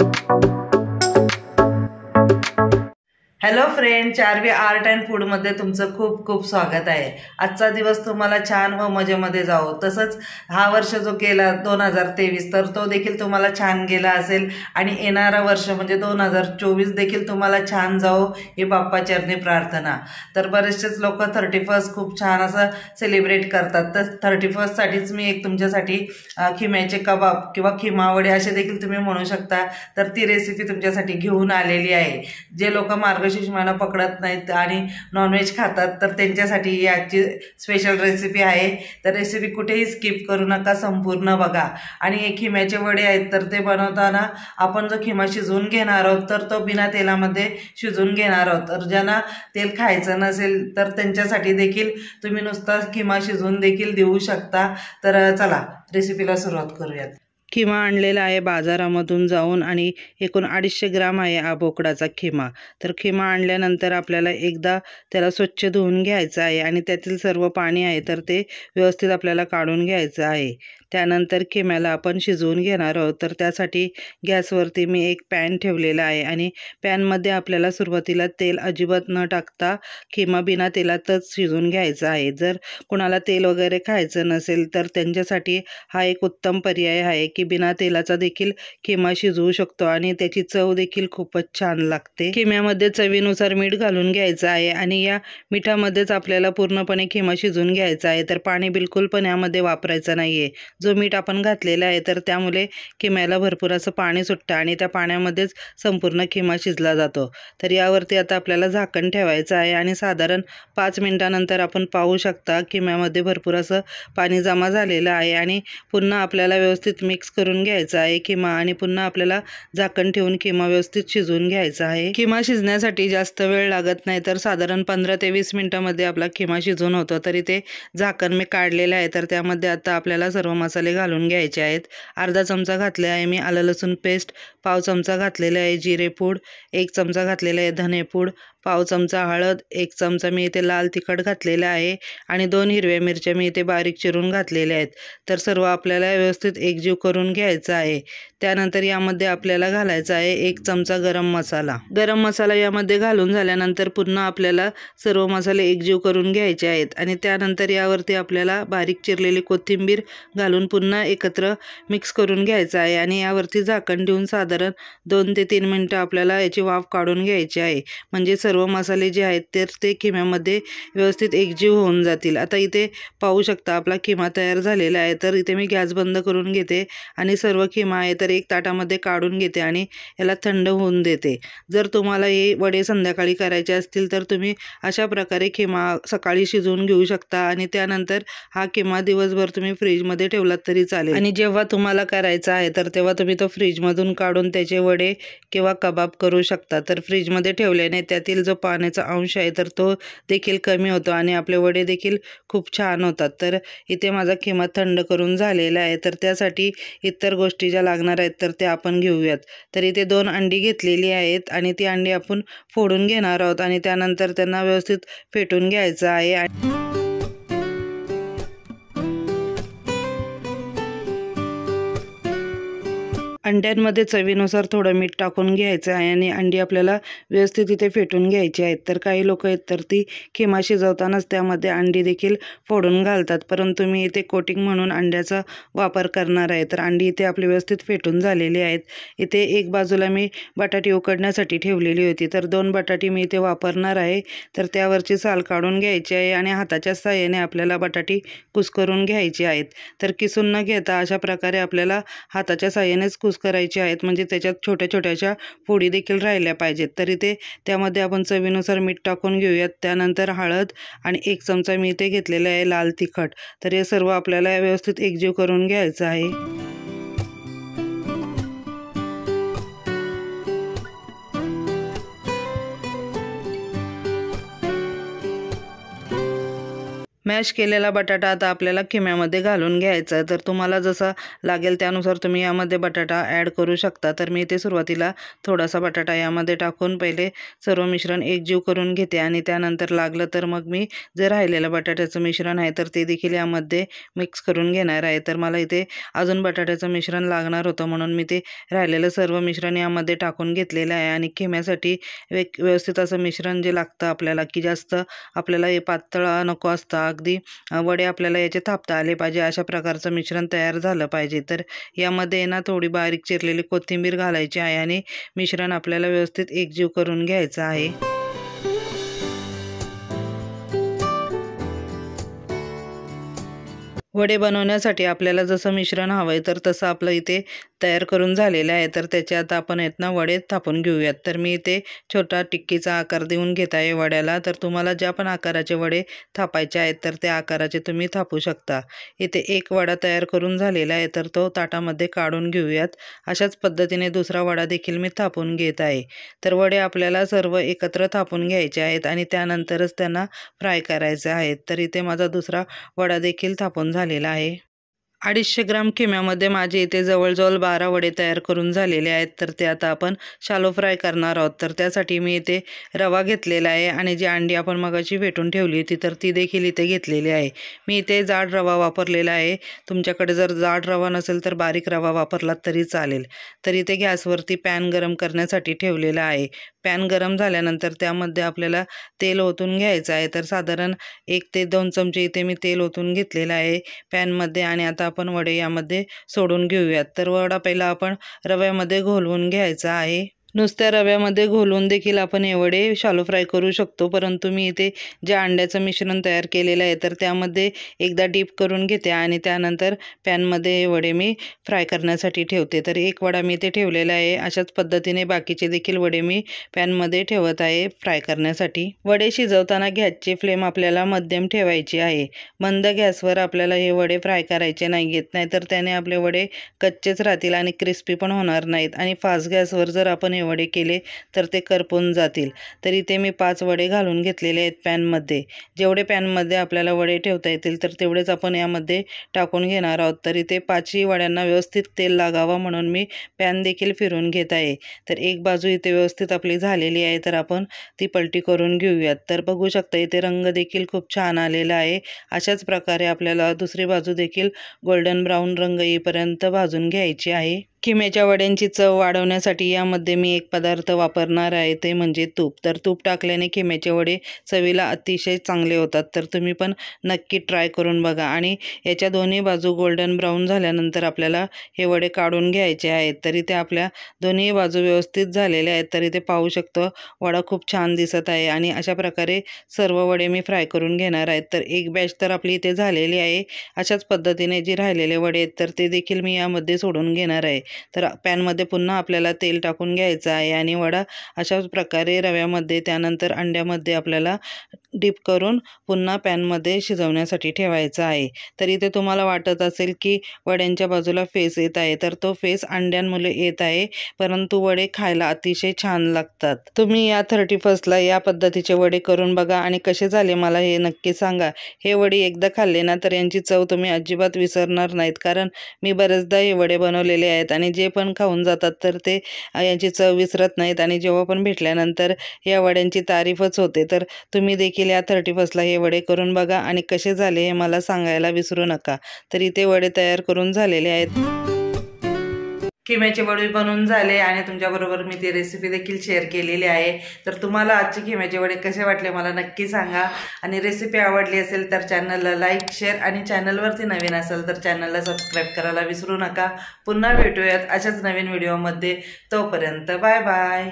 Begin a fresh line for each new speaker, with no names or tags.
you hello friend Charvi art and फूडमध्ये तुमचं खूप खूप स्वागत आहे. आजचा दिवस तुम्हाला छान व मजेमध्ये जाओ तसंच हा वर्ष जो गेला दोन हजार तेवीस तर तो देखील तुम्हाला छान गेला असेल. आणि येणारा वर्ष म्हणजे दोन हजार चोवीस देखील तुम्हाला छान जाओ ही बाप्पाचरणी प्रार्थना. तर बरेचसेच लोक थर्टी फर्स्ट खूप छान असं सेलिब्रेट करतात. तर थर्टी फर्स्टसाठीच मी एक तुमच्यासाठी खिम्याचे कबाब किंवा खिमावडे असे देखील तुम्ही म्हणू शकता. तर ती रेसिपी तुमच्यासाठी घेऊन आलेली आहे. जे लोक मार्ग मला पकडत नाहीत आणि नॉनव्हेज खातात तर त्यांच्यासाठी याची स्पेशल रेसिपी आहे. तर रेसिपी कुठेही स्किप करू नका संपूर्ण बघा. आणि हे खिम्याचे वडे आहेत तर ते बनवताना आपण जो खिमा शिजवून घेणार आहोत तर तो बिना तेलामध्ये शिजवून घेणार आहोत. तर ज्यांना तेल खायचं नसेल तर त्यांच्यासाठी देखील तुम्ही नुसता खिमा शिजवून देखील देऊ शकता. तर चला रेसिपीला सुरुवात करूयात.
खिमा आणलेला आहे बाजारामधून जाऊन आणि एकूण अडीचशे ग्राम आहे हा बोकडाचा खिमा. तर खिमा आणल्यानंतर आपल्याला एकदा त्याला स्वच्छ धुवून घ्यायचं आहे आणि त्यातील सर्व पाणी आहे तर ते व्यवस्थित आपल्याला काढून घ्यायचं आहे. त्यानंतर खिम्याला आपण शिजवून घेणार आहोत. तर त्यासाठी गॅसवरती मी एक पॅन ठेवलेला आहे आणि पॅनमध्ये आपल्याला सुरुवातीला तेल अजिबात न टाकता खिमा बिना तेलातच शिजवून घ्यायचं आहे. जर कुणाला तेल वगैरे खायचं नसेल तर त्यांच्यासाठी हा एक उत्तम पर्याय आहे की बिना तेलाचा देखील खिमा शिजवू शकतो आणि त्याची चव देखील खूपच छान लागते. खिम्यामध्ये चवीनुसार मीठ घालून घ्यायचं आहे आणि या मिठामध्येच आपल्याला पूर्णपणे खिमा शिजवून घ्यायचा आहे. तर पाणी बिलकुल पण यामध्ये वापरायचं नाही आहे जो मीठ आपण घातलेला आहे तर त्यामुळे किम्याला भरपूर असं पाणी सुटतं आणि त्या पाण्यामध्येच संपूर्ण खिमा शिजला जातो. तर यावरती आता आपल्याला झाकण ठेवायचं आहे आणि साधारण पाच मिनटानंतर आपण पाहू शकता किम्यामध्ये भरपूर असं पाणी जमा झालेलं आहे आणि पुन्हा आपल्याला व्यवस्थित मिक्स करून घ्यायचं आहे किमा आणि पुन्हा आपल्याला झाकण ठेवून किमा व्यवस्थित शिजवून घ्यायचा आहे. किमा शिजण्यासाठी जास्त वेळ लागत नाही तर साधारण पंधरा ते वीस मिनटामध्ये आपला किमा शिजवून होतो. तरी ते झाकण मी काढलेलं आहे तर त्यामध्ये आता आपल्याला सर्व मसाले मसाले घालून घ्यायचे आहेत. अर्धा चमचा घातले आहे मी. आलं लसूण पेस्ट पाव चमचा घातलेला आहे जिरेपूड एक चमचा घातलेला आहे धनेपूड पाव चमचा हळद एक चमचा मी इथे लाल तिखट घातलेलं आहे आणि दोन हिरव्या मिरच्या मी इथे बारीक चिरून घातलेल्या आहेत. तर सर्व आपल्याला व्यवस्थित एकजीव करून घ्यायचं आहे. त्यानंतर यामध्ये आपल्याला घालायचा आहे एक चमचा गरम मसाला. गरम मसाला यामध्ये घालून झाल्यानंतर पुन्हा आपल्याला सर्व मसाले एकजीव करून घ्यायचे आहेत आणि त्यानंतर यावरती आपल्याला बारीक चिरलेली कोथिंबीर घालून पुन्हा एकत्र मिक्स करून घ्यायचं आहे आणि यावरती झाकण देऊन साधारण दोन ते तीन मिनटं आपल्याला याची वाफ काढून घ्यायची आहे. म्हणजे सर्व मसाले जे आहेत तर ते खिम्यामध्ये व्यवस्थित एकजीव होऊन जातील. आता इथे पाहू शकता आपला खिमा तयार झालेला आहे. तर इथे मी गॅस बंद करून घेते आणि सर्व खिमा आहे तर एक ताटामध्ये काढून घेते आणि याला थंड होऊन देते. जर तुम्हाला हे वडे संध्याकाळी करायचे असतील तर तुम्ही अशा प्रकारे खिमा सकाळी शिजवून घेऊ शकता आणि त्यानंतर हा किमा दिवसभर तुम्ही फ्रीजमध्ये ठेवला ठेवलात तरी चालेल. आणि जेव्हा तुम्हाला करायचा आहे तर तेव्हा तुम्ही तो फ्रीजमधून काढून त्याचे वडे किंवा कबाब करू शकता. तर फ्रीजमध्ये ठेवल्याने त्यातील जो पाण्याचा अंश आहे तर तो देखील कमी होतो आणि आपले वडे देखील खूप छान होतात. तर इथे माझा किमा थंड करून झालेला आहे तर त्यासाठी इतर गोष्टी ज्या लागणार आहेत तर त्या आपण घेऊयात. तर इथे दोन अंडी घेतलेली आहेत आणि ती अंडी आपण फोडून घेणार आहोत आणि त्यानंतर त्यांना व्यवस्थित फेटून घ्यायचं आहे. अंड्यांमध्ये चवीनुसार थोडं मीठ टाकून घ्यायचं आहे आणि अंडी आपल्याला व्यवस्थित इथे फेटून घ्यायची आहेत. तर काही लोक आहेत तर ती खिमा शिजवतानाच त्यामध्ये अंडी देखील फोडून घालतात. परंतु मी इथे कोटिंग म्हणून अंड्याचा वापर करणार आहे. तर अंडी इथे आपली व्यवस्थित फेटून झालेली आहेत. इथे एक बाजूला मी बटाटी उकडण्यासाठी ठेवलेली होती. तर दोन बटाटी मी इथे वापरणार आहे. तर त्यावरची साल काढून घ्यायची आहे आणि हाताच्या साह्याने आपल्याला बटाटी कुस्करून घ्यायची आहेत. तर किसून न घेता अशा प्रकारे आपल्याला हाताच्या साह्यानेच कुस करायचे आहेत. म्हणजे त्याच्यात छोट्या छोट्याशा फोडी देखील राहिल्या पाहिजेत. तरी ते त्यामध्ये आपण चवीनुसार मीठ टाकून घेऊयात. त्यानंतर हळद आणि एक चमचा मी इथे घेतलेला आहे लाल तिखट. तर हे सर्व आपल्याला व्यवस्थित एकजीव करून घ्यायचं आहे. मॅश केलेला बटाटा आता आपल्याला खिम्यामध्ये घालून घ्यायचा आहे. तर तुम्हाला जसा लागेल त्यानुसार तुम्ही यामध्ये बटाटा ॲड करू शकता. तर मी इथे सुरुवातीला थोडासा बटाटा यामध्ये टाकून पहिले सर्व मिश्रण एकजीव करून घेते आणि त्यानंतर लागलं तर मग मी जे राहिलेलं बटाट्याचं मिश्रण आहे तर ते देखील यामध्ये मिक्स करून घेणार आहे. तर मला इथे अजून बटाट्याचं मिश्रण लागणार होतं म्हणून मी ते राहिलेलं सर्व मिश्रण यामध्ये टाकून घेतलेलं आहे. आणि खिम्यासाठी व्यवस्थित असं मिश्रण जे लागतं आपल्याला की जास्त आपल्याला हे पातळ नको असतं अगदी वडे आपल्याला याचे थापता आले पाहिजे अशा प्रकारचं मिश्रण तयार झालं पाहिजे. तर यामध्ये ना थोडी बारीक चिरलेली कोथिंबीर घालायची आहे आणि मिश्रण आपल्याला व्यवस्थित एकजीव करून घ्यायचं आहे. वडे बनवण्यासाठी आपल्याला जसं मिश्रण हवं आहे तर तसं आपलं इथे तयार करून झालेलं आहे. तर त्याचे आता आपण आहेत ना वडे थापून घेऊयात. तर मी इथे छोटा टिक्कीचा आकार देऊन घेत आहे वड्याला. तर तुम्हाला ज्या पण आकाराचे वडे थापायचे आहेत तर त्या आकाराचे तुम्ही थापू शकता. इथे एक वडा तयार करून झालेला आहे तर तो ताटामध्ये काढून घेऊयात. अशाच पद्धतीने दुसरा वडा देखील मी थापून घेत आहे. तर वडे आपल्याला सर्व एकत्र थापून घ्यायचे आहेत आणि त्यानंतरच त्यांना फ्राय करायचे आहेत. तर इथे माझा दुसरा वडा देखील थापून झालेला आहे. अडीचशे ग्राम किम्यामध्ये माझे इथे जवळजवळ बारा वडे तयार करून झालेले आहेत तर ते आता आपण शालो फ्राय करणार आहोत. तर त्यासाठी मी इथे रवा घेतलेला आहे आणि जी अंडी आपण मगाची भेटून ठेवली होती तर ती देखील इथे घेतलेली आहे. मी इथे जाड रवा वापरलेला आहे. तुमच्याकडे जर जाड रवा नसेल तर बारीक रवा वापरलात तरी चालेल. तर इथे गॅसवरती पॅन गरम करण्यासाठी ठेवलेला आहे. पॅन गरम झाल्यानंतर त्यामध्ये आपल्याला तेल ओतून घ्यायचं आहे. तर साधारण एक ते दोन चमचे इथे मी तेल ओतून घेतलेलं आहे पॅनमध्ये आणि आता आपण वडे यामध्ये सोडून घेऊयात. तर वडा पहिला आपण रव्यामध्ये घोलवून घ्यायचा आहे. नुसत्या रव्यामध्ये घोलून देखील आपण एवढे शालो फ्राय करू शकतो. परंतु मी इथे ज्या अंड्याचं मिश्रण तयार केलेलं आहे तर त्यामध्ये एकदा डीप करून घेते आणि त्यानंतर पॅनमध्ये हे वडे मी फ्राय करण्यासाठी ठेवते. तर एक वडा मी इथे ठेवलेला आहे. अशाच पद्धतीने बाकीचे देखील वडे मी पॅनमध्ये ठेवत आहे फ्राय करण्यासाठी. वडे शिजवताना गॅसची फ्लेम आपल्याला मध्यम ठेवायची आहे. मंद गॅसवर आपल्याला हे वडे फ्राय करायचे नाही येत नाही. तर त्याने आपले वडे कच्चेच राहतील आणि क्रिस्पी पण होणार नाहीत. आणि फास्ट गॅसवर जर आपण वडे केले तर ते करपून जातील. तर इथे मी पाच वडे घालून घेतलेले आहेत पॅनमध्ये. जेवढे पॅनमध्ये आपल्याला वडे ठेवता येतील तर तेवढेच आपण यामध्ये टाकून घेणार आहोत. तर इथे पाचही वड्यांना व्यवस्थित तेल लागावं म्हणून मी पॅन देखील फिरून घेत आहे. तर एक बाजू इथे व्यवस्थित आपली झालेली आहे तर आपण ती पलटी करून घेऊयात. तर बघू शकता इथे रंग देखील खूप छान आलेला आहे. अशाच प्रकारे आपल्याला दुसरी बाजू देखील गोल्डन ब्राऊन रंग येईपर्यंत भाजून घ्यायची आहे. किम्याच्या वड्यांची चव वाढवण्यासाठी यामध्ये मी एक पदार्थ वापरणार आहे ते म्हणजे तूप. तर तूप टाकल्याने किम्याचे वडे चवीला अतिशय चांगले होतात. तर तुम्ही पण नक्की ट्राय करून बघा. आणि याच्या दोन्ही बाजू गोल्डन ब्राऊन झाल्यानंतर आपल्याला हे वडे काढून घ्यायचे आहेत. तरी ते आपल्या दोन्ही बाजू व्यवस्थित झालेले आहेत. तरी ते पाहू शकतो वडा खूप छान दिसत आहे. आणि अशा प्रकारे सर्व वडे मी फ्राय करून घेणार आहेत. तर एक बॅच तर आपली इथे झालेली आहे. अशाच पद्धतीने जे राहिलेले वडे आहेत तर ते देखील मी यामध्ये सोडून घेणार आहे. तर पॅनमध्ये पुन्हा आपल्याला तेल टाकून घ्यायचं आहे आणि वडा अशाच प्रकारे रव्यामध्ये त्यानंतर अंड्यामध्ये आपल्याला डीप करून पुन्हा पॅनमध्ये शिजवण्यासाठी ठेवायचा आहे. तर इथे तुम्हाला वाटत असेल की वड्यांच्या बाजूला फेस येत आहे तर तो फेस अंड्यांमुळे येत आहे परंतु वडे खायला अतिशय छान लागतात. तुम्ही या थर्टी फर्स्टला या पद्धतीचे वडे करून बघा आणि कसे झाले मला हे नक्की सांगा. हे वडे एकदा खाल्ले ना तर यांची चव तुम्ही अजिबात विसरणार नाहीत कारण मी बरेचदा हे वडे बनवलेले आहेत आणि आणि जे पण खाऊन जातात तर ते यांची चव विसरत नाहीत. आणि जेव्हा पण भेटल्यानंतर या वड्यांची तारीफच होते. तर तुम्ही देखील या थर्टी फर्स्टला हे वडे करून बघा आणि कसे झाले हे मला सांगायला विसरू नका. तर इथे वडे तयार करून झालेले आहेत.
खिम्याचे वडे बनवून झाले आणि तुमच्याबरोबर मी ती रेसिपी देखील शेअर केलेली आहे. तर तुम्हाला आजचे खिम्याचे वडे कसे वाटले मला नक्की सांगा. आणि रेसिपी आवडली असेल तर चॅनलला लाईक शेअर आणि चॅनलवरती नवीन असेल तर चॅनलला सबस्क्राईब करायला विसरू नका. पुन्हा भेटूयात अशाच नवीन व्हिडिओमध्ये तोपर्यंत बाय बाय